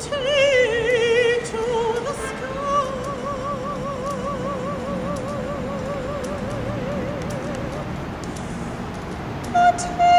to the me.